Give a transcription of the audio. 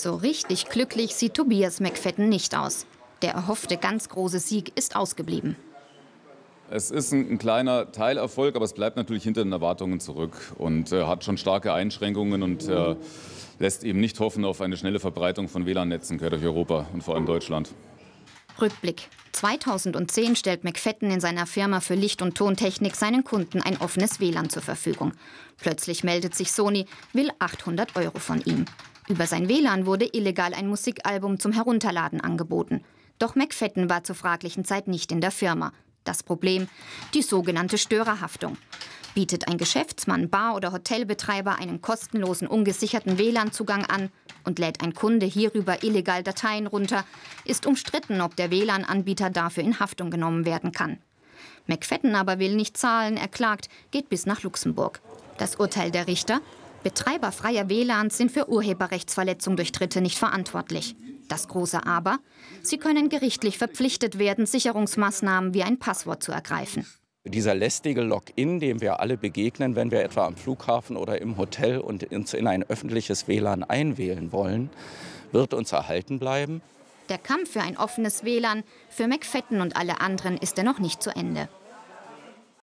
So richtig glücklich sieht Tobias McFadden nicht aus. Der erhoffte ganz große Sieg ist ausgeblieben. Es ist ein, ein, kleiner Teilerfolg, aber es bleibt natürlich hinter den Erwartungen zurück und äh, hat schon starke Einschränkungen und äh, lässt eben nicht hoffen auf eine schnelle Verbreitung von WLAN-Netzen quer durch Europa und vor allem Deutschland. Rückblick. 2010 stellt McFadden in seiner Firma für Licht- und Tontechnik seinen Kunden ein offenes WLAN zur Verfügung. Plötzlich meldet sich Sony, will 800 Euro von ihm. Über sein WLAN wurde illegal ein Musikalbum zum Herunterladen angeboten. Doch McFadden war zur fraglichen Zeit nicht in der Firma. Das Problem? Die sogenannte Störerhaftung. Bietet ein Geschäftsmann, Bar- oder Hotelbetreiber einen kostenlosen, ungesicherten WLAN-Zugang an und lädt ein Kunde hierüber illegal Dateien runter, ist umstritten, ob der WLAN-Anbieter dafür in Haftung genommen werden kann. McFadden aber will nicht zahlen, er klagt, geht bis nach Luxemburg. Das Urteil der Richter? Betreiber freier WLANs sind für Urheberrechtsverletzung durch Dritte nicht verantwortlich. Das große Aber? Sie können gerichtlich verpflichtet werden, Sicherungsmaßnahmen wie ein Passwort zu ergreifen. Dieser lästige Login, dem wir alle begegnen, wenn wir etwa am Flughafen oder im Hotel und uns in ein öffentliches WLAN einwählen wollen, wird uns erhalten bleiben. Der Kampf für ein offenes WLAN für McFadden und alle anderen ist dennoch nicht zu Ende.